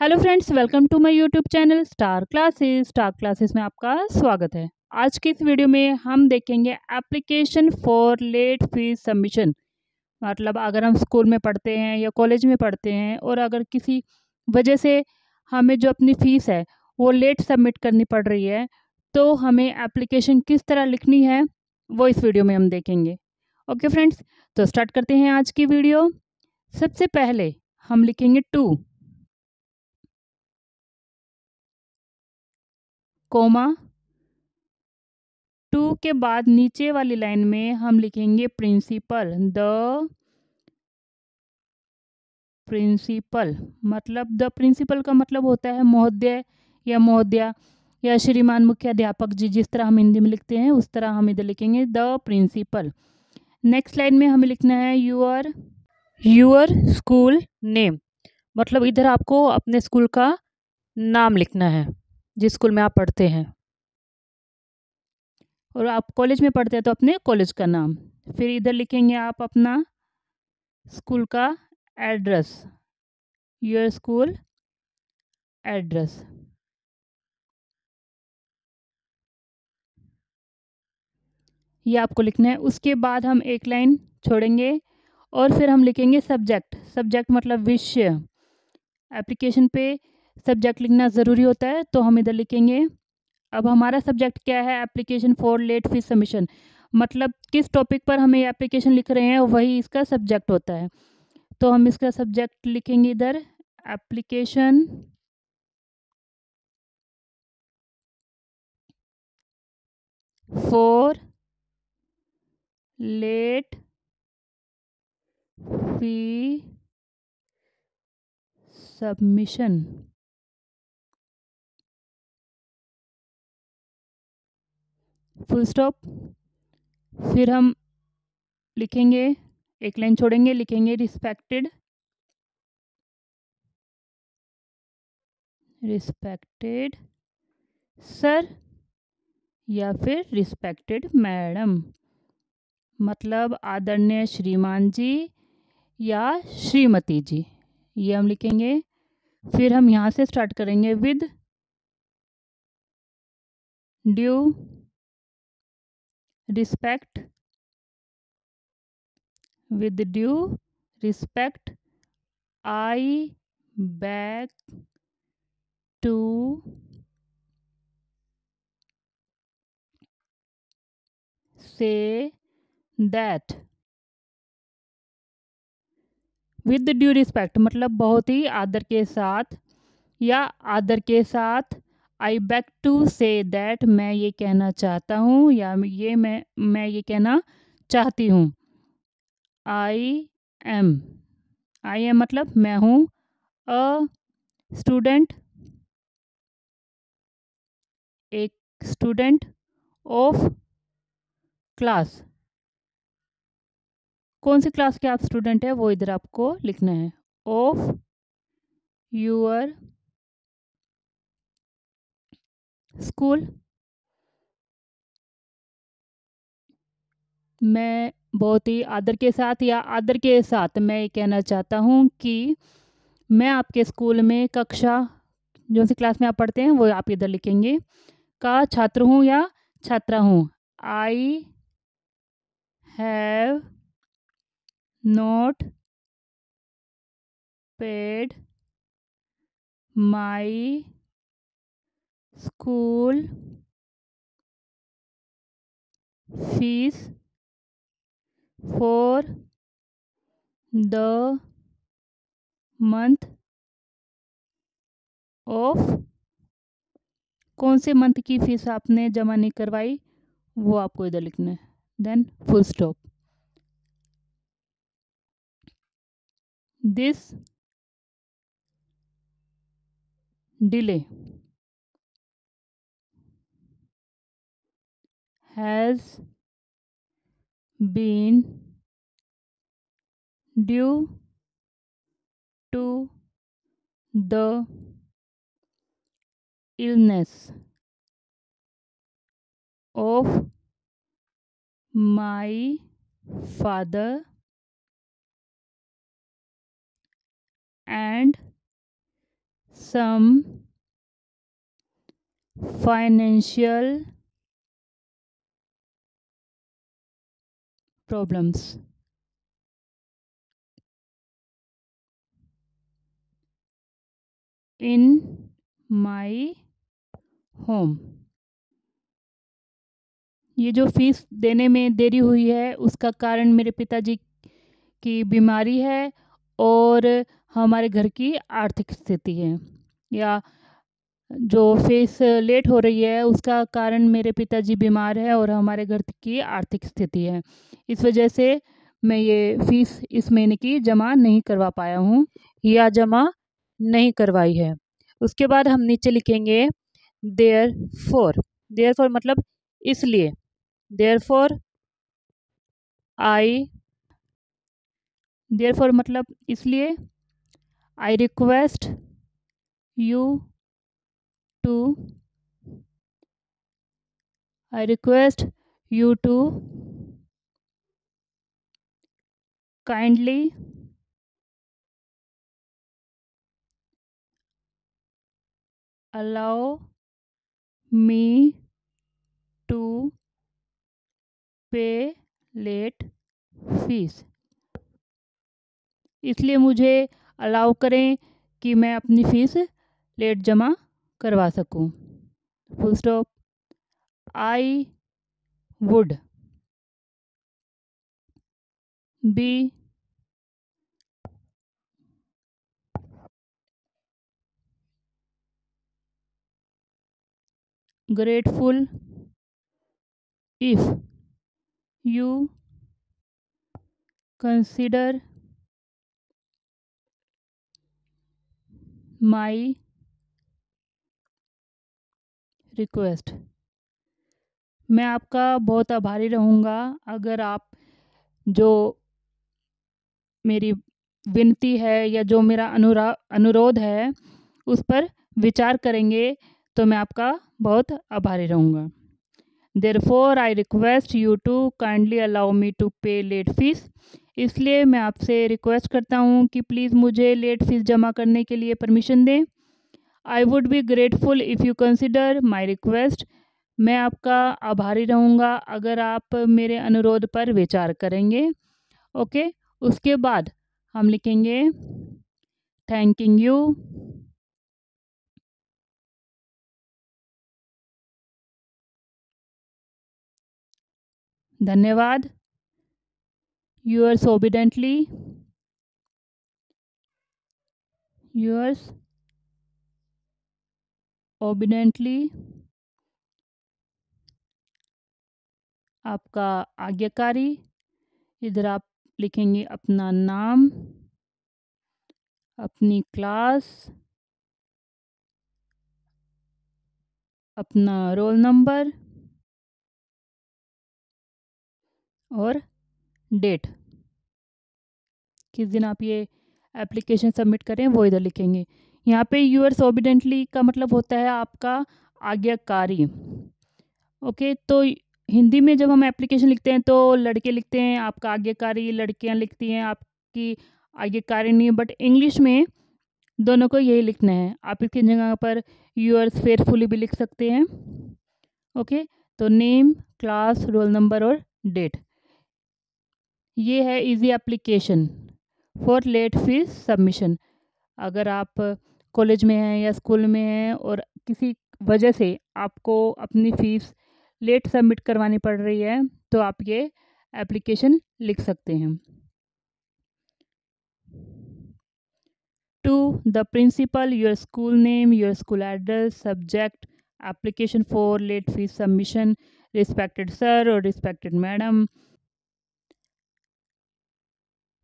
Hello friends, welcome to my YouTube channel Star Classes. Star Classes में आपका स्वागत है। आज की इस वीडियो में हम देखेंगे application for late fees submission. मतलब अगर हम स्कूल में पढ़ते हैं या कॉलेज में पढ़ते हैं और अगर किसी वजह से हमें जो अपनी फ़ीस है वो लेट सबमिट करनी पड़ रही है तो हमें एप्लीकेशन किस तरह लिखनी है वो इस वीडियो में हम देखेंगे। ओके फ्रेंड्स तो स्टार्ट करते हैं आज की वीडियो। सबसे पहले हम लिखेंगे टू। कोमा टू के बाद नीचे वाली लाइन में हम लिखेंगे प्रिंसिपल, द प्रिंसिपल मतलब द प्रिंसिपल का मतलब होता है महोदय या महोदया या श्रीमान मुख्य अध्यापक जी, जिस तरह हम हिंदी में लिखते हैं, उस तरह हम इधर लिखेंगे द प्रिंसिपल। नेक्स्ट लाइन में हमें लिखना है यूर यूर स्कूल नेम मतलब इधर आपको अपने स्कूल का नाम लिखना है। जिस स्कूल में आप पढ़ते हैं। और आप कॉलेज में पढ़ते हैं तो अपने कॉलेज का नाम। फिर इधर लिखेंगे आप अपना स्कूल का एड्रेस। Your school address. ये आपको लिखना है। उसके बाद हम एक लाइन छोड़ेंगे और फिर हम लिखेंगे सब्जेक्ट। सब्जेक्ट मतलब विषय। एप्लीकेशन पे सब्जेक्ट लिखना ज़रूरी होता है तो हम इधर लिखेंगे। अब हमारा सब्जेक्ट क्या है? Application for late fees submission मतलब किस टॉपिक पर हमें एप्लीकेशन लिख रहे हैं, वही इसका सब्जेक्ट होता है। तो हम इसका सब्जेक्ट लिखेंगे इधर application for late fee submission full stop फिर हम लिखेंगे, एक लाइन छोड़ेंगे, लिखेंगे रिस्पेक्टेड रिस्पेक्टेड सर या फिर रिस्पेक्टेड मैडम मतलब आदरणीय श्रीमान जी या श्रीमती जी। ये हम लिखेंगे। फिर हम यहाँ से स्टार्ट करेंगे with due respect with due respect i beg to say that with due respect मतलब बहुत ही आदर के साथ या आदर के साथ I beg to say that मैं ये कहना चाहता हूँ या ये मैं मैं ये कहना चाहती हूँ। आई एम आई एम मतलब मैं हूँ अ स्टूडेंट एक स्टूडेंट ऑफ़ क्लास कौन सी क्लास के आप स्टूडेंट है वो इधर आपको लिखना है? Of your school? मैं बहुत ही आदर के साथ या आदर के साथ मैं ये कहना चाहता हूँ कि मैं आपके स्कूल में कक्षा, जो सी क्लास में आप पढ़ते हैं, वो आप इधर लिखेंगे। का छात्र हूँ या छात्रा हूँ? I have not paid my school fees for the month of कौन से मंथ की फ़ीस आपने जमा नहीं करवाई, वो आपको इधर लिखना है। Then full stop this delay has been due to the illness of my father and some financial problems. In my home. ये जो फ़ीस देने में देरी हुई है, उसका कारण मेरे पिताजी की बीमारी है और हमारे घर की आर्थिक स्थिति है या जो फ़ीस लेट हो रही है, उसका कारण मेरे पिताजी बीमार है और हमारे घर की आर्थिक स्थिति है। इस वजह से मैं ये फ़ीस इस महीने की जमा नहीं करवा पाया हूँ, या जमा नहीं करवाई है। उसके बाद हम नीचे लिखेंगे, देयर फोर। देयर फोर मतलब इसलिए। Therefore I, therefore मतलब इसलिए I request you to I request you to kindly allow me to pay late fees इसलिए मुझे अलाउ करें कि मैं अपनी फ़ीस लेट जमा करवा सकूँ। Full stop I would be grateful if you consider my request मैं आपका बहुत आभारी रहूँगा अगर आप जो मेरी विनती है या जो मेरा अनुरा, अनुरोध है उस पर विचार करेंगे तो मैं आपका बहुत आभारी रहूँगा। Therefore I request you to kindly allow me to pay late fees इसलिए मैं आपसे रिक्वेस्ट करता हूँ कि प्लीज़ मुझे लेट फ़ीस जमा करने के लिए परमिशन दें। I would be grateful if you consider my request मैं आपका आभारी रहूँगा अगर आप मेरे अनुरोध पर विचार करेंगे। Okay okay? उसके बाद हम लिखेंगे थैंकिंग यू धन्यवाद। Yours obediently. Yours obediently आपका आज्ञाकारी। इधर आप लिखेंगे अपना नाम, अपनी क्लास अपना रोल नंबर और डेट किस दिन आप ये एप्लीकेशन सबमिट करें वो इधर लिखेंगे। यहाँ पे यूअर्स ओबिडेंटली का मतलब होता है आपका आज्ञाकारी। ओके तो हिंदी में जब हम एप्लीकेशन लिखते हैं तो लड़के लिखते हैं, आपका आज्ञाकारी, लड़कियाँ लिखती हैं, आपकी आज्ञाकारी नहीं बट इंग्लिश में दोनों को यही लिखना है। आप इसकी जगह पर यूअर्स फेयरफुली भी लिख सकते हैं। ओके तो नेम क्लास रोल नंबर और डेट ये है easy application for late fees submission अगर आप कॉलेज में हैं या स्कूल में हैं और किसी वजह से आपको अपनी फ़ीस लेट सबमिट करवानी पड़ रही है तो आप ये एप्लीकेशन लिख सकते हैं। To the principal your school name your school address subject application for late fees submission respected sir और respected madam.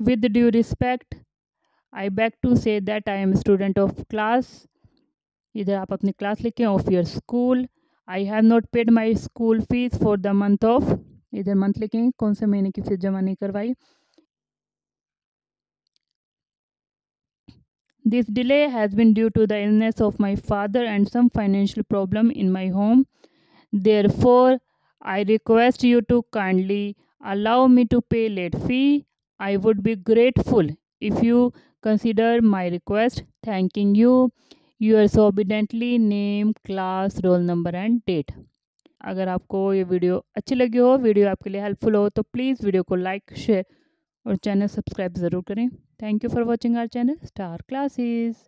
With due respect, I beg to say that I am a student of class. इधर आप अपनी class लिखें of your school I have not paid my school fees for the month of इधर month लिखें कौन से महीने की फीस जमा नहीं करवाई This delay has been due to the illness of my father and some financial problem in my home. Therefore, I request you to kindly allow me to pay late fee I would be grateful If you consider my request. Thanking you. Yours obediently name class roll number and date अगर आपको ये video अच्छी लगी हो, video आपके लिए helpful हो तो प्लीज़ वीडियो को लाइक शेयर और चैनल सब्सक्राइब ज़रूर करें thank you for watching our channel star classes